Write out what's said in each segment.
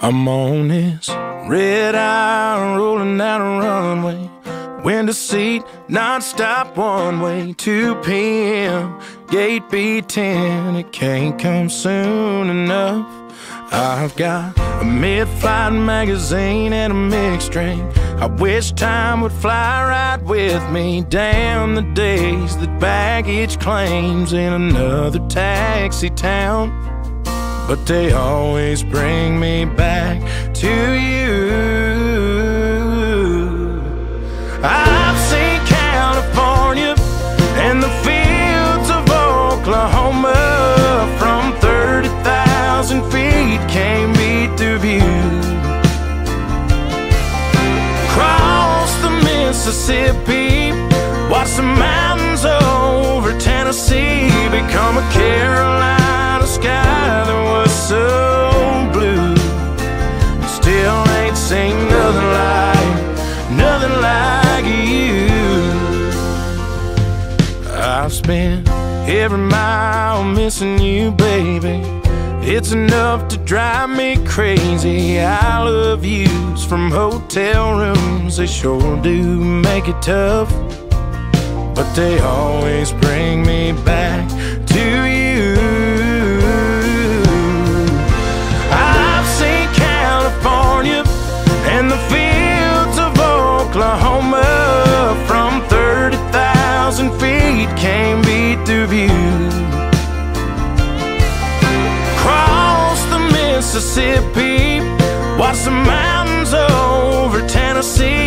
I'm on this red eye rolling down a runway. Window seat, non-stop one way. 2 p.m. Gate B10. It can't come soon enough. I've got a mid-flight magazine and a mixed drink. I wish time would fly right with me. Down the days that baggage claims in another taxi town but they always bring me Mississippi, watch the mountains over Tennessee become a Carolina sky that was so blue. Still ain't seen nothing like, nothing like you. I've spent every mile missing you, baby. It's enough to drive me crazy. I love yous from hotel rooms, they sure do make it tough. But they always bring me back to you. I've seen California and the fields of Oklahoma from 30,000 feet, can't beat the view. Mississippi, watch the mountains over Tennessee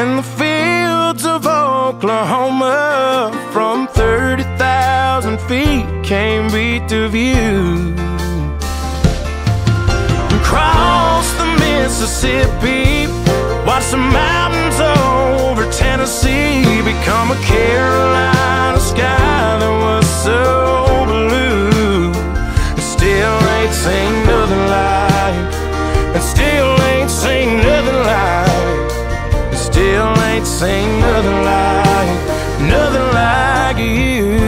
and the fields of Oklahoma from 30,000 feet, can't beat the view. Cross the Mississippi, watch the mountains over Tennessee become a Carolina sky that was so blue. It still ain't seen nothing like, it still ain't seen nothing like, still ain't nothing like, nothing like you.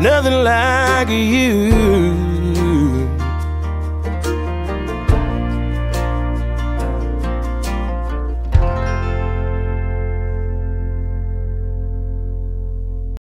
Nothing like you.